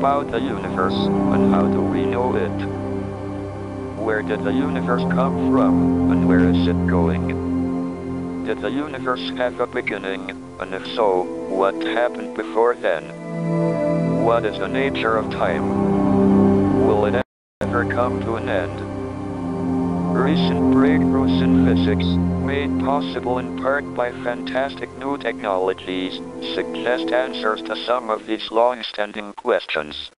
about the universe, and how do we know it? Where did the universe come from, and where is it going? Did the universe have a beginning, and if so, what happened before then? What is the nature of time? Will it ever come to an end? Recent breakthroughs in physics, made possible in part by fantastic new technologies, suggest answers to some of these long-standing questions.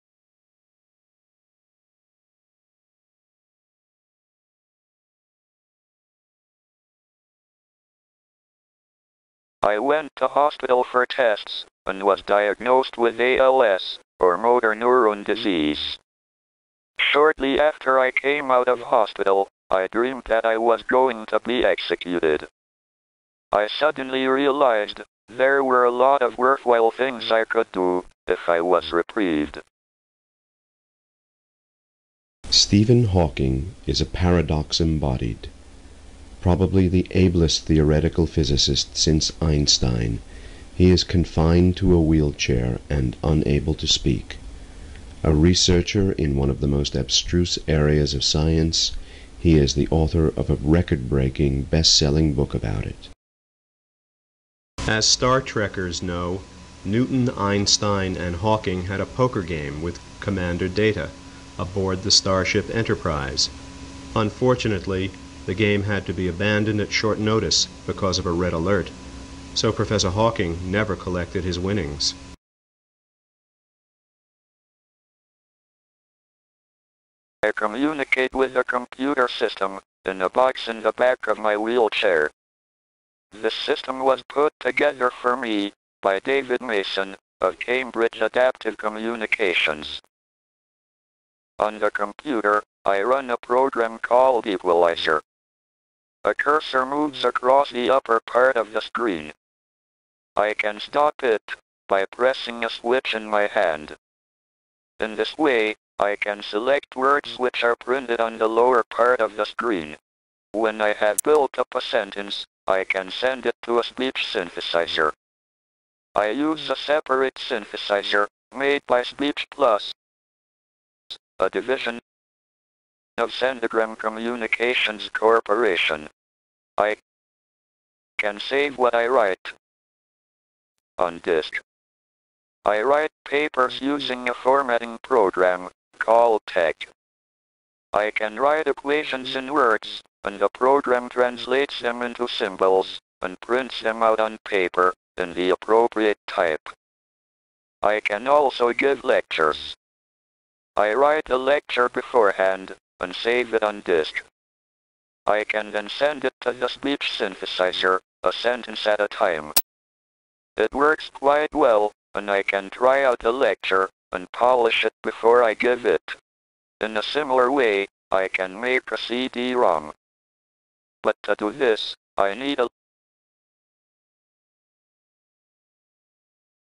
I went to hospital for tests, and was diagnosed with ALS, or motor neuron disease. Shortly after I came out of hospital, I dreamed that I was going to be executed. I suddenly realized there were a lot of worthwhile things I could do if I was reprieved. Stephen Hawking is a paradox embodied. Probably the ablest theoretical physicist since Einstein, he is confined to a wheelchair and unable to speak. A researcher in one of the most abstruse areas of science, he is the author of a record-breaking, best-selling book about it. As Star Trekkers know, Newton, Einstein, and Hawking had a poker game with Commander Data aboard the Starship Enterprise. Unfortunately, the game had to be abandoned at short notice because of a red alert, so Professor Hawking never collected his winnings. I communicate with a computer system in a box in the back of my wheelchair. This system was put together for me by David Mason of Cambridge Adaptive Communications. On the computer, I run a program called Equalizer. A cursor moves across the upper part of the screen. I can stop it by pressing a switch in my hand. In this way, I can select words which are printed on the lower part of the screen. When I have built up a sentence, I can send it to a speech synthesizer. I use a separate synthesizer, made by Speech Plus, a division of Centigram Communications Corporation. I can save what I write on disk. I write papers using a formatting program TeX. I can write equations in words, and the program translates them into symbols, and prints them out on paper, in the appropriate type. I can also give lectures. I write a lecture beforehand, and save it on disk. I can then send it to the speech synthesizer, a sentence at a time. It works quite well, and I can try out the lecture, and polish it before I give it. In a similar way, I can make a CD-ROM. But to do this, I need a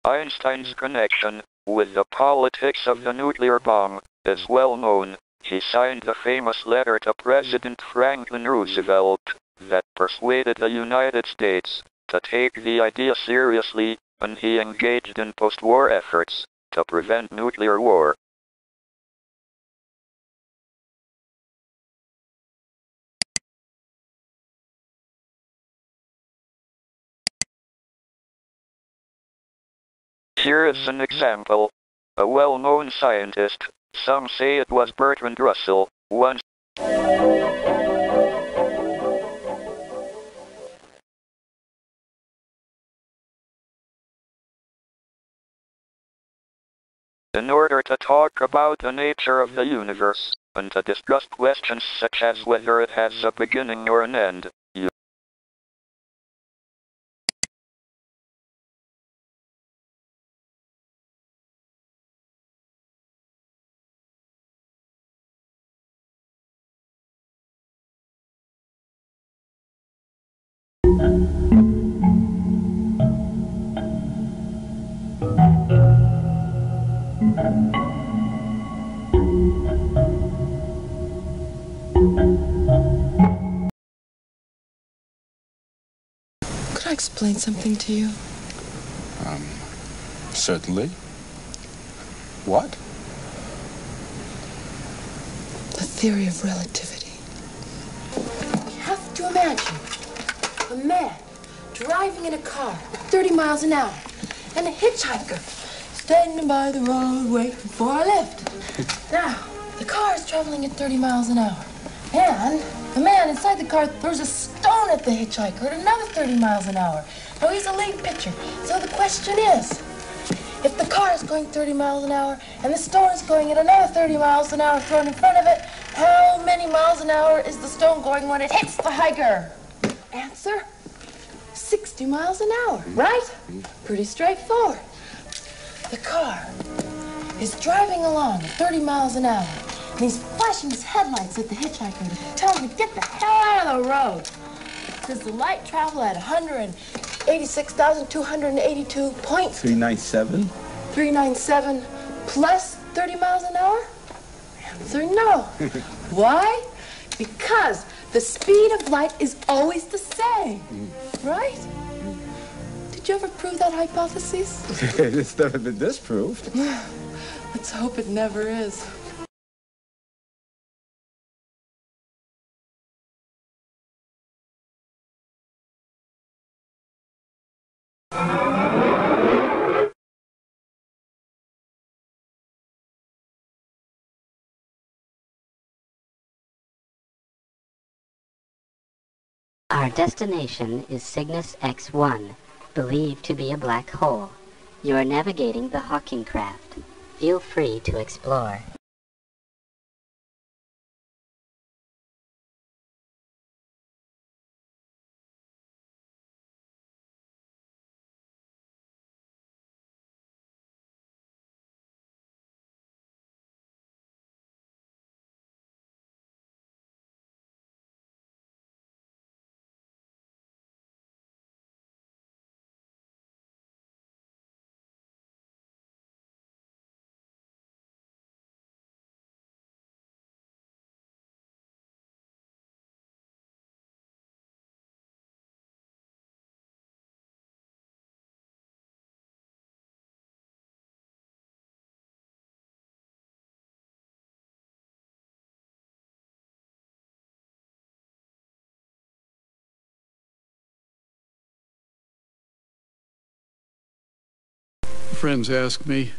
Einstein's connection with the politics of the nuclear bomb is well known. He signed the famous letter to President Franklin Roosevelt that persuaded the United States to take the idea seriously, and he engaged in post-war efforts to prevent nuclear war. Here is an example. A well-known scientist, some say it was Bertrand Russell, once in order to talk about the nature of the universe, and to discuss questions such as whether it has a beginning or an end, explain something to you? Um, certainly. What? The theory of relativity. You have to imagine a man driving in a car at 30 miles an hour and a hitchhiker standing by the road waiting for a lift. now, the car is traveling at 30 miles an hour. And the man inside the car throws a stone at the hitchhiker at another 30 miles an hour. Now, he's a late pitcher. So the question is, if the car is going 30 miles an hour and the stone is going at another 30 miles an hour thrown in front of it, how many miles an hour is the stone going when it hits the hiker? Answer 60 miles an hour, right? Pretty straightforward. The car is driving along at 30 miles an hour and he's flashing his headlights at the hitchhiker to tell him to get the hell out of the road. Does the light travel at 186,282 397? 397 plus 30 miles an hour? Answer no. Why? Because the speed of light is always the same, right? Did you ever prove that hypothesis? it's never been disproved. Let's hope it never is. Our destination is Cygnus X1, believed to be a black hole. You are navigating the Hawking craft. Feel free to explore. Friends ask me,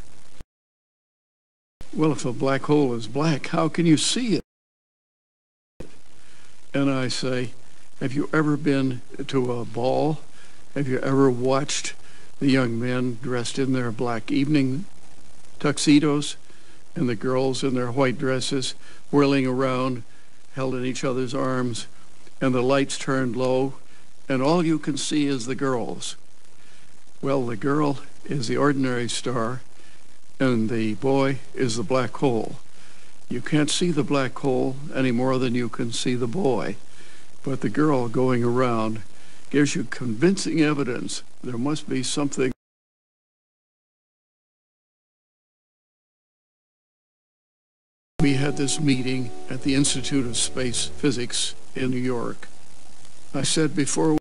well, if a black hole is black, how can you see it? And I say, have you ever been to a ball? Have you ever watched the young men dressed in their black evening tuxedos and the girls in their white dresses whirling around, held in each other's arms, and the lights turned low, and all you can see is the girls? Well, the girl is the ordinary star, and the boy is the black hole. You can't see the black hole any more than you can see the boy, but the girl going around gives you convincing evidence there must be something. We had this meeting at the Institute of Space Physics in New York. I said before